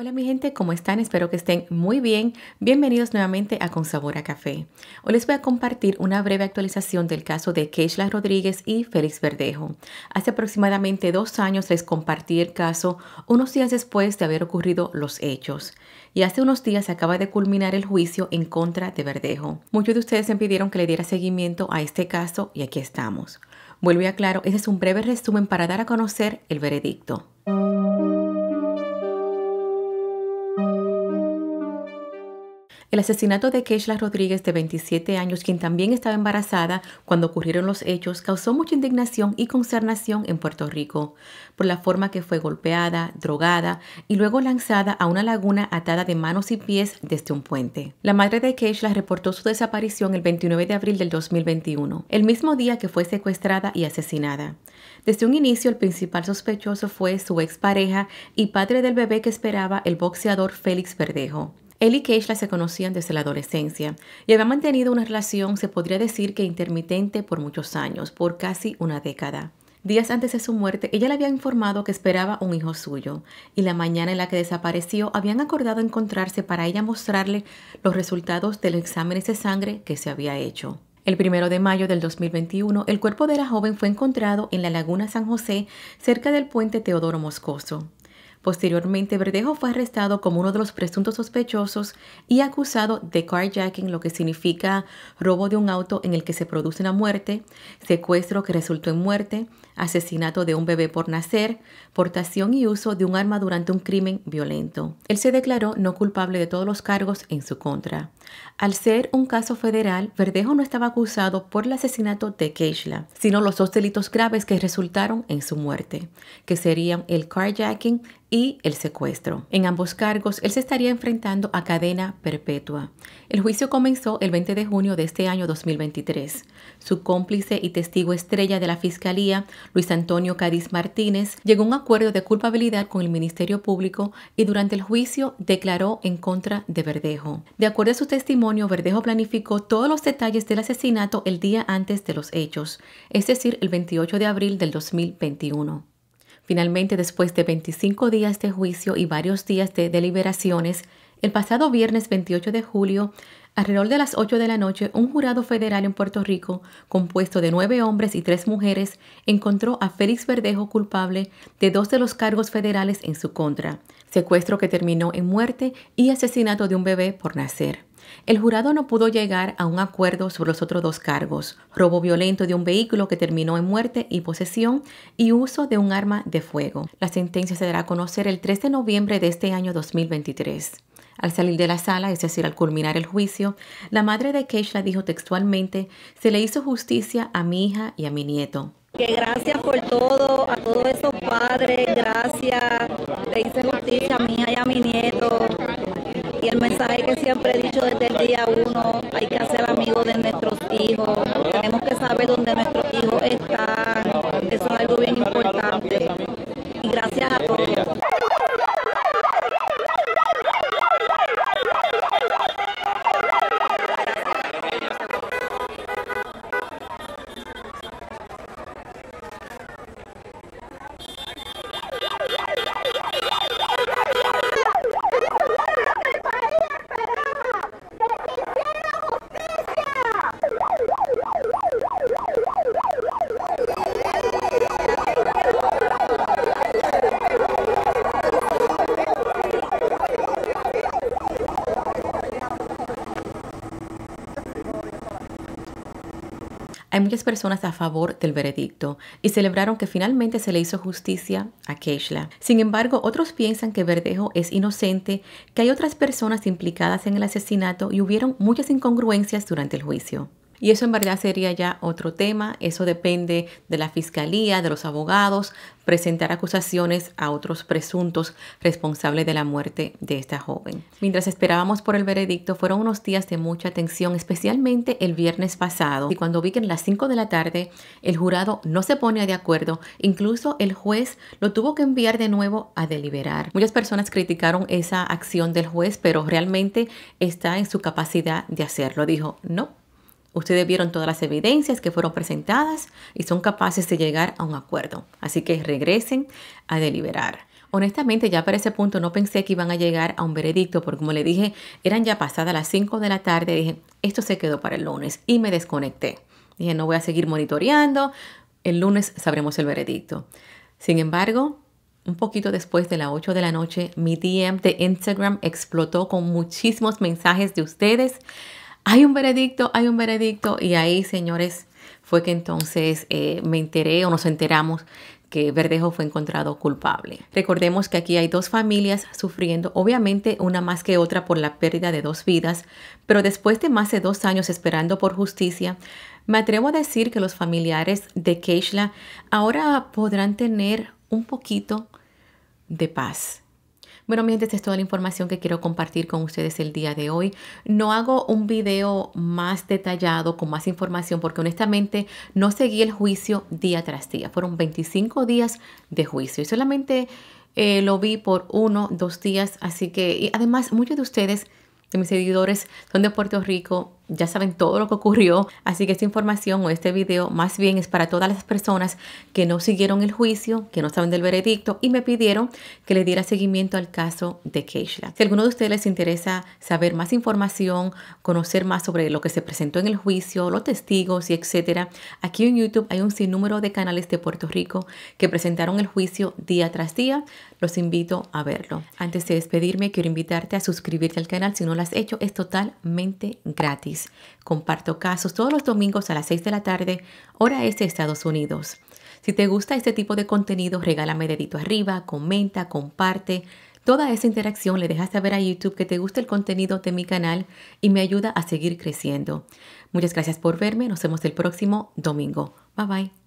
Hola mi gente, ¿cómo están? Espero que estén muy bien. Bienvenidos nuevamente a Con Sabor a Café. Hoy les voy a compartir una breve actualización del caso de Keishla Rodríguez y Félix Verdejo. Hace aproximadamente dos años les compartí el caso unos días después de haber ocurrido los hechos. Y hace unos días acaba de culminar el juicio en contra de Verdejo. Muchos de ustedes me pidieron que le diera seguimiento a este caso y aquí estamos. Vuelvo y aclaro, ese es un breve resumen para dar a conocer el veredicto. El asesinato de Keishla Rodríguez, de 27 años, quien también estaba embarazada cuando ocurrieron los hechos, causó mucha indignación y consternación en Puerto Rico por la forma que fue golpeada, drogada y luego lanzada a una laguna atada de manos y pies desde un puente. La madre de Keishla reportó su desaparición el 29 de abril del 2021, el mismo día que fue secuestrada y asesinada. Desde un inicio, el principal sospechoso fue su expareja y padre del bebé que esperaba el boxeador Félix Verdejo. Él y Keishla se conocían desde la adolescencia y habían mantenido una relación, se podría decir que intermitente por muchos años, por casi una década. Días antes de su muerte, ella le había informado que esperaba un hijo suyo, y la mañana en la que desapareció habían acordado encontrarse para ella mostrarle los resultados del examen de sangre que se había hecho. El primero de mayo del 2021, el cuerpo de la joven fue encontrado en la laguna San José, cerca del puente Teodoro Moscoso. Posteriormente, Verdejo fue arrestado como uno de los presuntos sospechosos y acusado de carjacking, lo que significa robo de un auto en el que se produce una muerte, secuestro que resultó en muerte, asesinato de un bebé por nacer, portación y uso de un arma durante un crimen violento. Él se declaró no culpable de todos los cargos en su contra. Al ser un caso federal, Verdejo no estaba acusado por el asesinato de Keishla, sino los dos delitos graves que resultaron en su muerte, que serían el carjacking y el secuestro. En ambos cargos, él se estaría enfrentando a cadena perpetua. El juicio comenzó el 20 de junio de este año 2023. Su cómplice y testigo estrella de la Fiscalía, Luis Antonio Cádiz Martínez, llegó a un acuerdo de culpabilidad con el Ministerio Público y durante el juicio declaró en contra de Verdejo. De acuerdo a su testimonio, Verdejo planificó todos los detalles del asesinato el día antes de los hechos, es decir, el 28 de abril del 2021. Finalmente, después de 25 días de juicio y varios días de deliberaciones, el pasado viernes 28 de julio, alrededor de las 8 de la noche, un jurado federal en Puerto Rico, compuesto de nueve hombres y tres mujeres, encontró a Félix Verdejo culpable de dos de los cargos federales en su contra, secuestro que terminó en muerte y asesinato de un bebé por nacer. El jurado no pudo llegar a un acuerdo sobre los otros dos cargos, robo violento de un vehículo que terminó en muerte y posesión y uso de un arma de fuego. La sentencia se dará a conocer el 3 de noviembre de este año 2023. Al salir de la sala, es decir, al culminar el juicio, la madre de Keishla dijo textualmente, se le hizo justicia a mi hija y a mi nieto. Que gracias por todo, a todos esos padres, gracias, le hice justicia a mi hija y a mi nieto. Y el mensaje que siempre he dicho desde el día uno, hay que ser amigos de nuestros hijos, tenemos que saber dónde nuestros hijos están, eso es algo bien importante. Hay muchas personas a favor del veredicto y celebraron que finalmente se le hizo justicia a Keishla. Sin embargo, otros piensan que Verdejo es inocente, que hay otras personas implicadas en el asesinato y hubieron muchas incongruencias durante el juicio. Y eso en verdad sería ya otro tema. Eso depende de la fiscalía, de los abogados, presentar acusaciones a otros presuntos responsables de la muerte de esta joven. Mientras esperábamos por el veredicto, fueron unos días de mucha tensión, especialmente el viernes pasado. Y cuando vi que en las 5 de la tarde el jurado no se pone de acuerdo, incluso el juez lo tuvo que enviar de nuevo a deliberar. Muchas personas criticaron esa acción del juez, pero realmente está en su capacidad de hacerlo. Dijo, no, Ustedes vieron todas las evidencias que fueron presentadas y son capaces de llegar a un acuerdo. Así que regresen a deliberar. Honestamente, ya para ese punto no pensé que iban a llegar a un veredicto, porque como le dije, eran ya pasadas las 5 de la tarde. Dije, esto se quedó para el lunes y me desconecté. Dije, no voy a seguir monitoreando. El lunes sabremos el veredicto. Sin embargo, un poquito después de las 8 de la noche, mi DM de Instagram explotó con muchísimos mensajes de ustedes. Hay un veredicto, hay un veredicto. Y ahí, señores, fue que entonces eh, me enteré o nos enteramos que Verdejo fue encontrado culpable. Recordemos que aquí hay dos familias sufriendo, obviamente una más que otra por la pérdida de dos vidas, pero después de más de dos años esperando por justicia, me atrevo a decir que los familiares de Keishla ahora podrán tener un poquito de paz. Bueno, mi gente, es toda la información que quiero compartir con ustedes el día de hoy. No hago un video más detallado, con más información, porque honestamente no seguí el juicio día tras día. Fueron 25 días de juicio y solamente eh, lo vi por uno, dos días. Así que, y además, muchos de ustedes, de mis seguidores, son de Puerto Rico ya saben todo lo que ocurrió, así que esta información o este video más bien es para todas las personas que no siguieron el juicio, que no saben del veredicto y me pidieron que le diera seguimiento al caso de Keishla. Si alguno de ustedes les interesa saber más información, conocer más sobre lo que se presentó en el juicio, los testigos y etcétera, aquí en YouTube hay un sinnúmero de canales de Puerto Rico que presentaron el juicio día tras día. Los invito a verlo. Antes de despedirme, quiero invitarte a suscribirte al canal si no lo has hecho, es totalmente gratis. Comparto casos todos los domingos a las 6 de la tarde, hora este Estados Unidos. Si te gusta este tipo de contenido, regálame dedito arriba, comenta, comparte. Toda esa interacción le dejas saber a YouTube que te gusta el contenido de mi canal y me ayuda a seguir creciendo. Muchas gracias por verme. Nos vemos el próximo domingo. Bye bye.